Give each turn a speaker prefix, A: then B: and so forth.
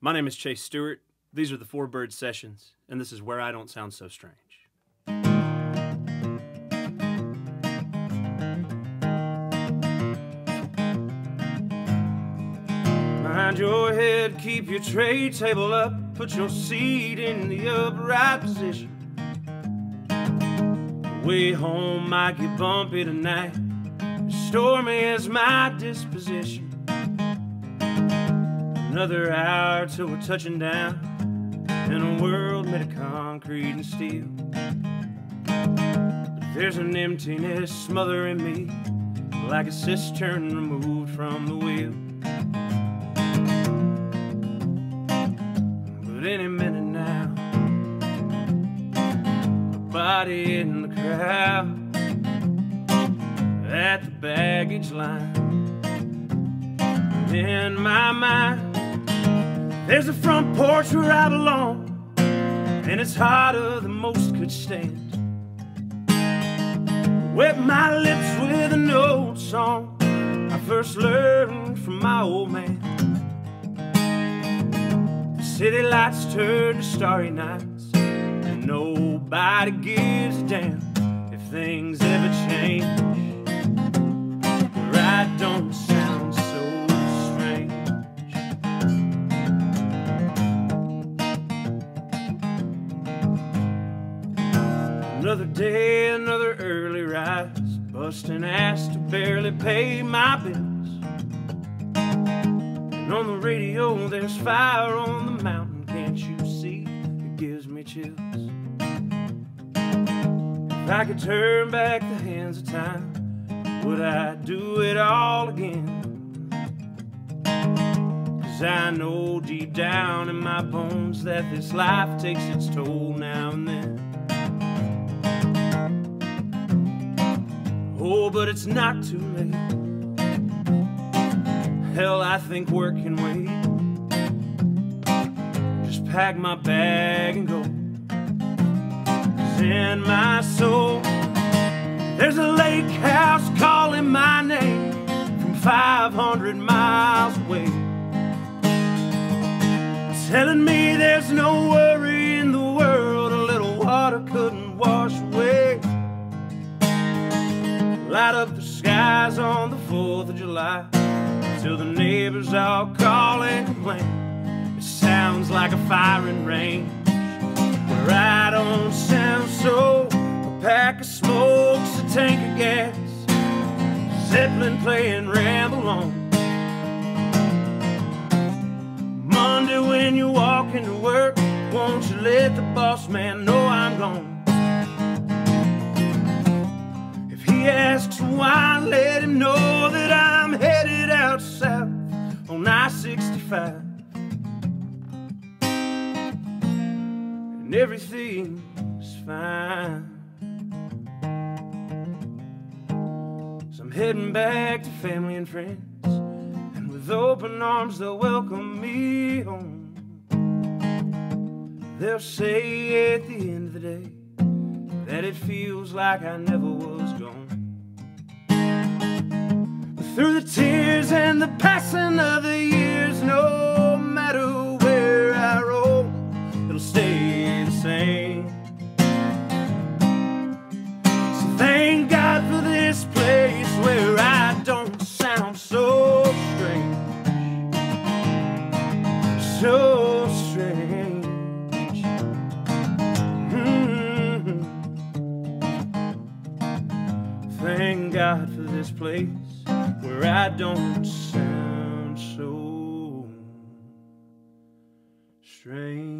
A: My name is Chase Stewart. These are the Four Birds Sessions, and this is where I don't sound so strange. Mind your head, keep your tray table up, put your seat in the upright position. The way home might get bumpy tonight, stormy as my disposition. Another hour till we're touching down in a world made of concrete and steel. There's an emptiness smothering me like a cistern removed from the wheel. But any minute now, a body in the crowd at the baggage line. In my mind, there's a front porch where I belong, and it's hotter than most could stand. Wet my lips with an old song I first learned from my old man. The city lights turn to starry nights, and nobody gives a damn if things ever change. Where I don't Another day, another early rise, busting ass to barely pay my bills. And on the radio, there's fire on the mountain, can't you see? It gives me chills. If I could turn back the hands of time, would I do it all again? Cause I know deep down in my bones that this life takes its toll now and then. Oh, but it's not too late. Hell, I think work can wait. Just pack my bag and go. Cause in my soul, there's a lake house calling my name from 500 miles away. Telling me there's no worry up the skies on the 4th of July till the neighbors all call and complain. It sounds like a firing range where I don't sound so. A pack of smokes, a tank of gas, Zeppelin playing Ramble On. Monday when you walk into work, won't you let the boss man know I'm gone? Asks why, let him know that I'm headed out south on I-65. And everything's fine. So I'm heading back to family and friends. And with open arms, they'll welcome me home. They'll say at the end of the day that it feels like I never was gone. Through the tears and the passing of the years, no matter where I roll, it'll stay the same. So thank God for this place where I don't sound so strange, so strange. Mhm. Thank God for this place where I don't sound so strange.